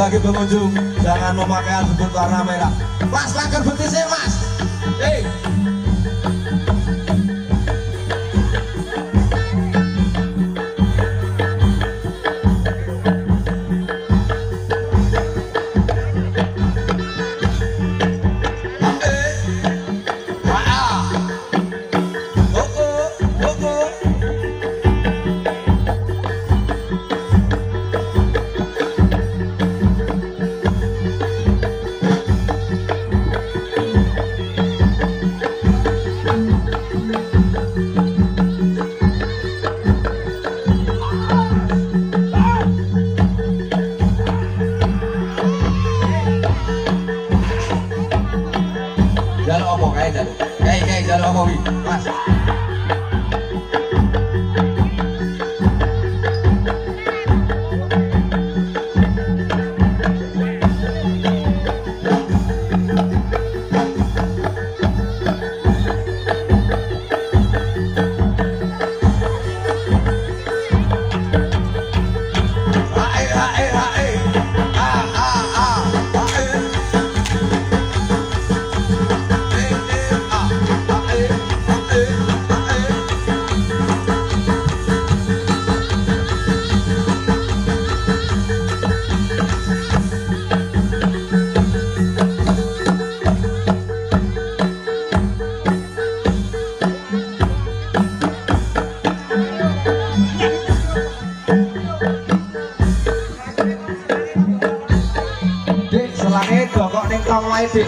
bagi pengunjung jangan memakai atribut warna merah. Mas laker betisnya mas. Hey. kong lepi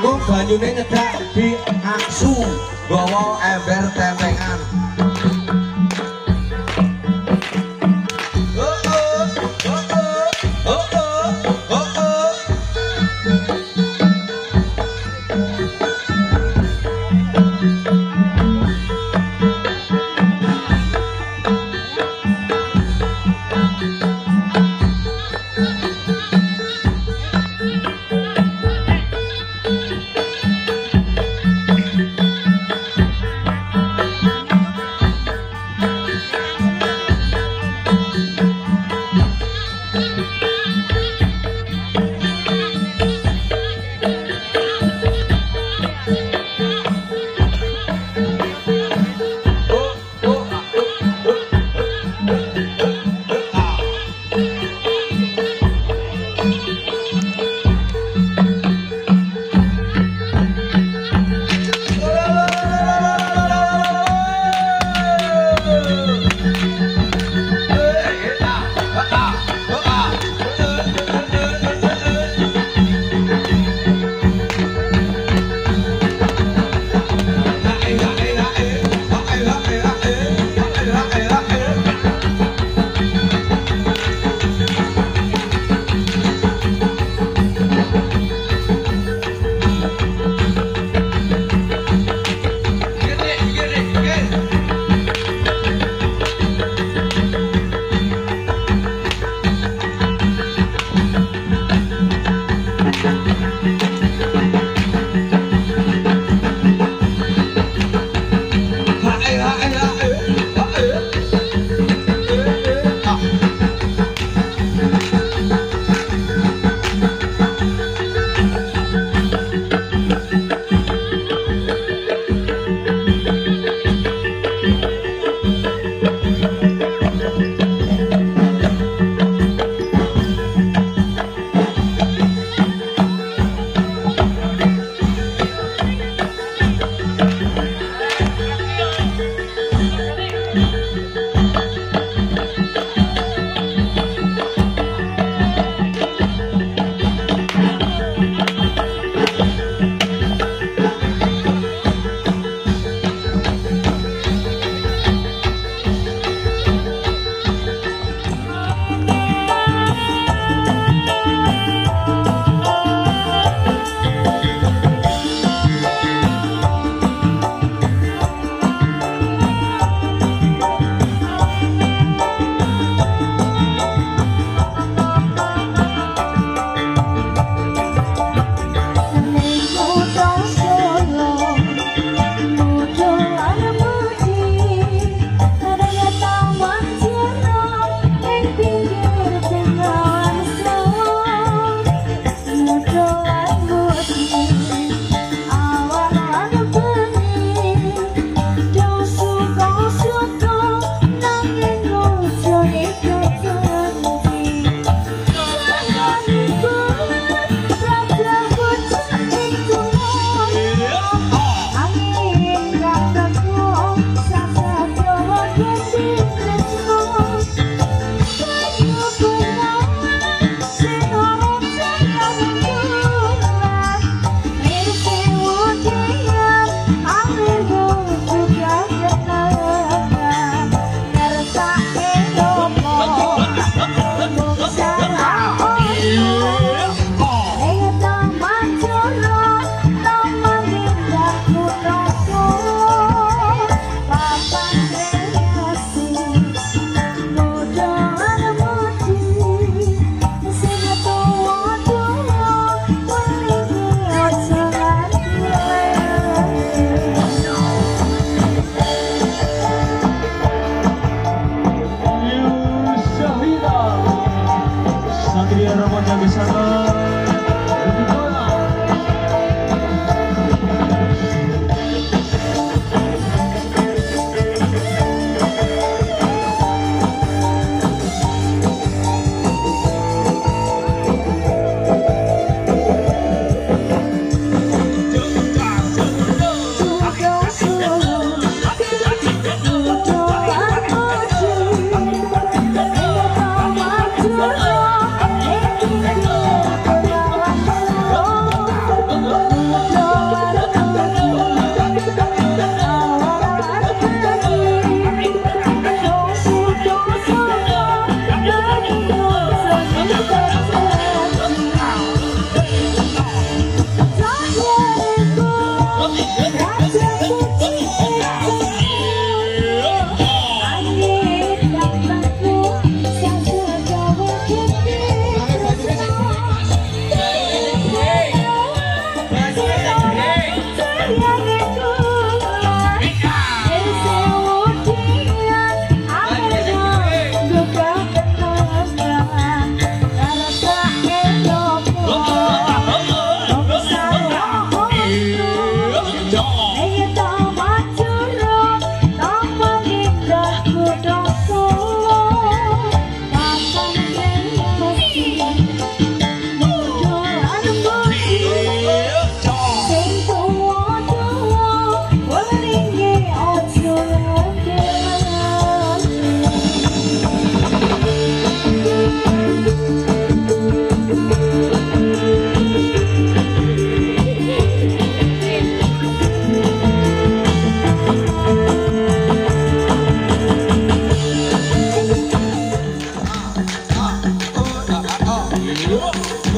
Gua banyune ngedak di aksu Gowo ember tempengan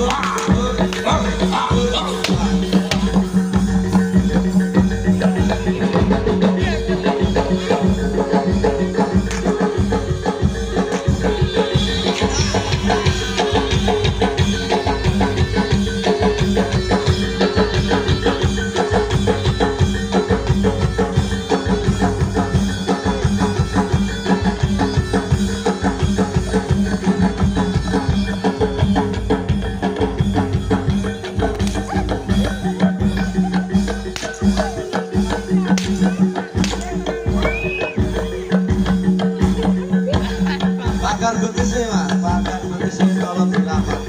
Wow. 乱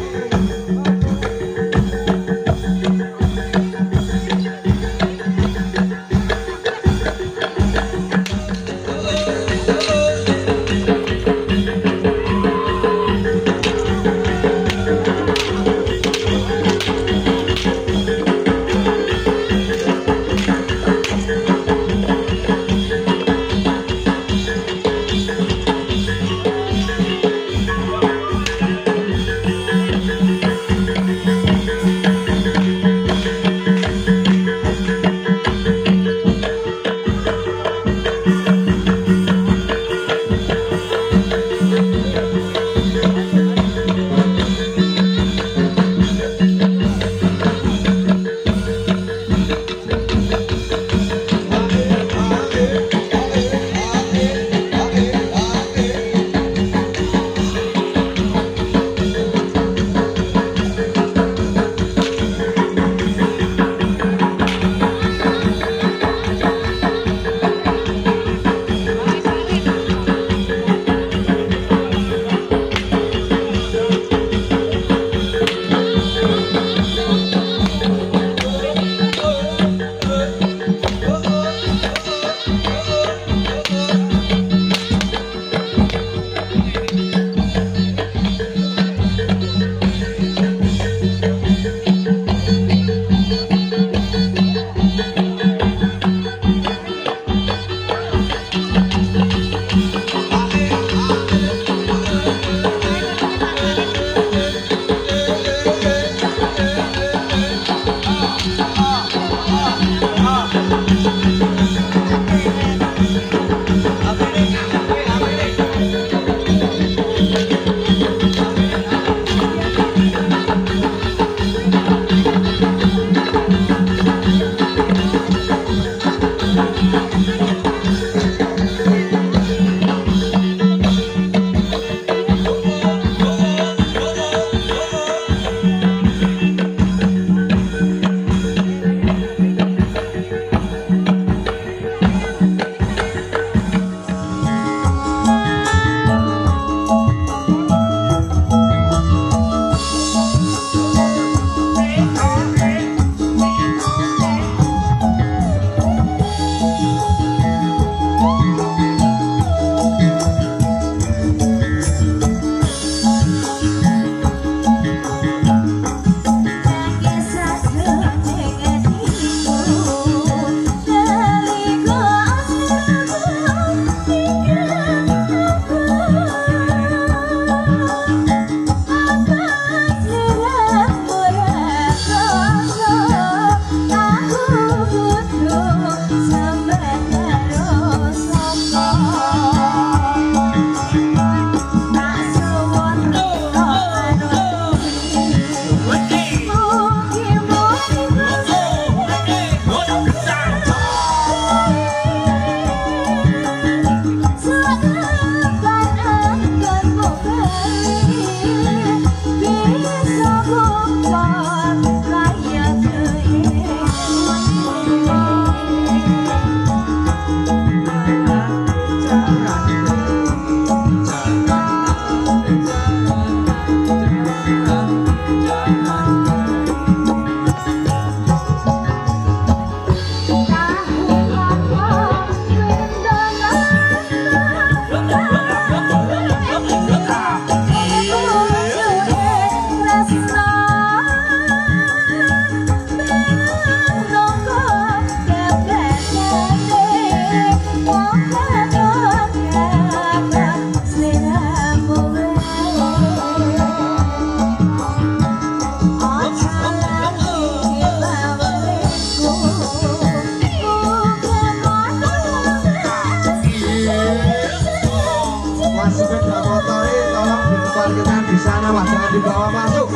dibawa masuk.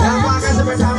Yang pakai sepeda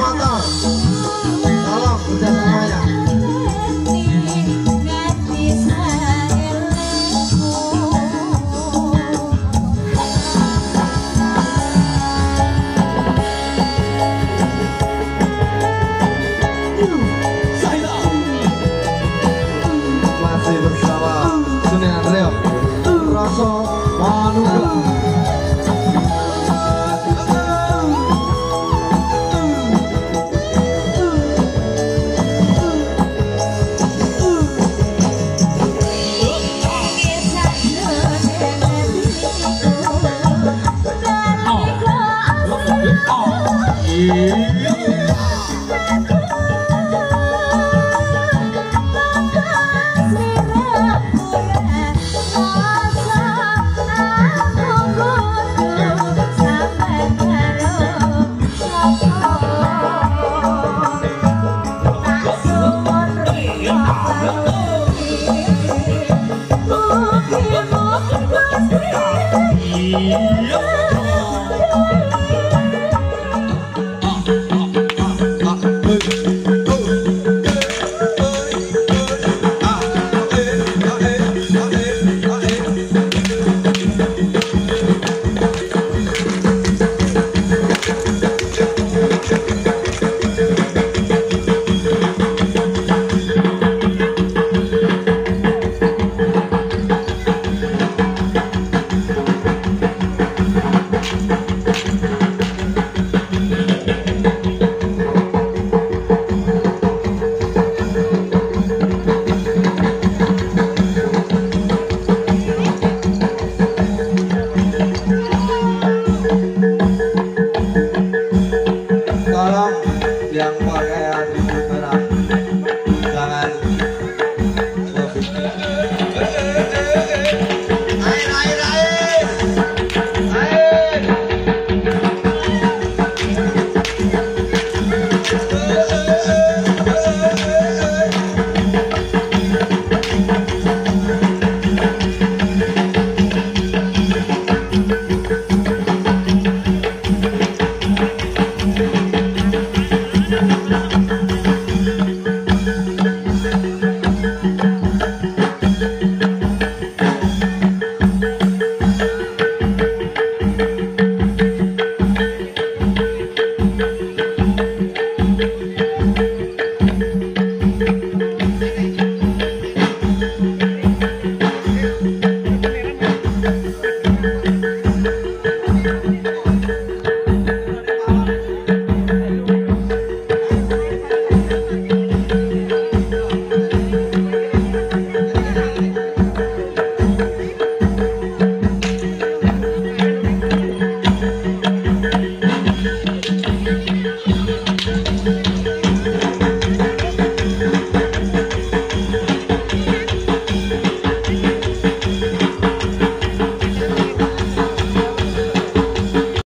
yang pare